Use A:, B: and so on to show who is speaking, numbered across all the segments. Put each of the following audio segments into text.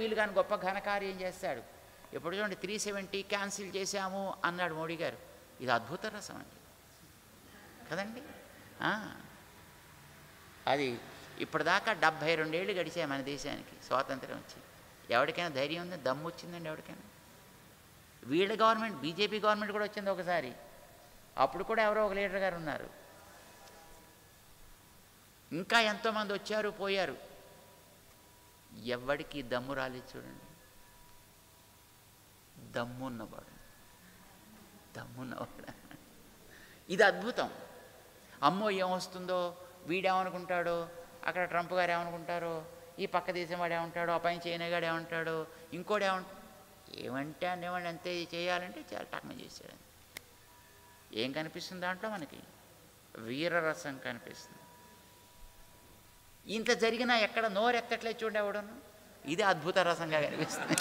A: వీలు కానీ గొప్ప ఘనకార్యం చేస్తాడు. ఎప్పుడు చూడండి త్రీ సెవెంటీ క్యాన్సిల్ చేశాము అన్నాడు మోడీ గారు. ఇది అద్భుత రసం అండి. కదండి? అది ఇప్పటిదాకా డెబ్భై రెండేళ్ళు గడిచాయి మన దేశానికి స్వాతంత్రం వచ్చి. ఎవరికైనా ధైర్యం ఉంది? దమ్ము వచ్చిందండి ఎవరికైనా? వీళ్ళ గవర్నమెంట్ బీజేపీ గవర్నమెంట్ కూడా వచ్చింది ఒకసారి. అప్పుడు కూడా ఎవరో ఒక లీడర్ గారు ఉన్నారు. ఇంకా ఎంతోమంది వచ్చారు పోయారు. ఎవడికి దమ్ము రాలేదు చూడండి. దమ్మున్నవాడు దమ్మున్నవాడు ఇది అద్భుతం. అమ్మో ఏమొస్తుందో? వీడేమనుకుంటాడో? అక్కడ ట్రంప్ గారు ఏమనుకుంటారో ఈ పక్క దేశం వాడు ఏమంటాడో ఆ పైన చైనా గాడు ఏమంటాడో ఇంకోటి ఏమంట ఏమంటే అనేవాడు అంతే చేయాలంటే చాలా టక్మ చేశాడు ఏం కనిపిస్తుంది దాంట్లో మనకి? వీరరసం కనిపిస్తుంది. ఇంత జరిగినా ఎక్కడ నోరెత్తట్లే చూడండి ఎవడను. ఇది అద్భుత రసంగా కనిపిస్తుంది.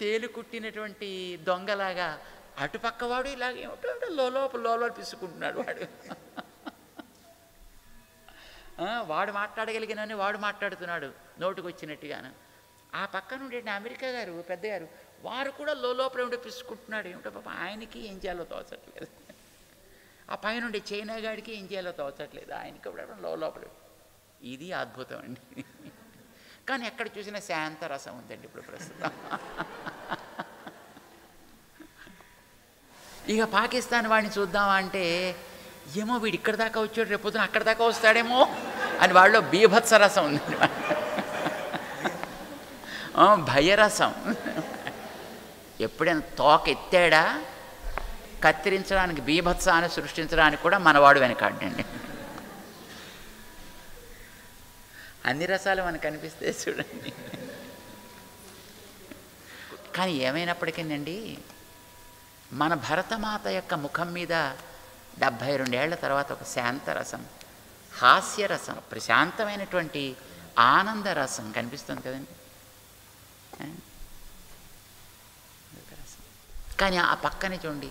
A: తేలు కుట్టినటువంటి దొంగలాగా అటుపక్కవాడు ఇలాగ ఏమిటో లోపల లోపల పిసుకుంటున్నాడు వాడు. వాడు మాట్లాడగలిగినని వాడు మాట్లాడుతున్నాడు నోటుకు వచ్చినట్టుగాను ఆ పక్కన ఉండే అమెరికా గారు పెద్దగారు వారు కూడా లోపల ఉండి పిసుకుంటున్నాడు. ఏమిటో పాప ఆయనకి ఏం చేయాలో తోచట్లేదు. ఆ పైన ఉండే చైనా గాడికి ఏం చేయాలో తోచట్లేదు. ఆయనకి కూడా లోపల ఇది అద్భుతం అండి. కానీ ఎక్కడ చూసినా శాంత రసం ఉందండి ఇప్పుడు ప్రస్తుతం. ఇక పాకిస్తాన్ వాడిని చూద్దామా అంటే ఏమో వీడు ఇక్కడ దాకా వచ్చాడు రేపు పొద్దున అక్కడ దాకా వస్తాడేమో అని వాళ్ళు బీభత్స రసం ఉందండి. భయరసం. ఎప్పుడైనా తోక ఎత్తాడా? కత్తిరించడానికి బీభత్సాన్ని సృష్టించడానికి కూడా మనవాడు వెనకాడండి. అన్ని రసాలు మనకు కనిపిస్తే చూడండి. కానీ ఏమైనప్పటికీనండి మన భరతమాత యొక్క ముఖం మీద డెబ్భై రెండేళ్ళ తర్వాత ఒక శాంతరసం హాస్యరసం ప్రశాంతమైనటువంటి ఆనందరసం కనిపిస్తుంది కదండి. కానీ ఆ పక్కనే చూడండి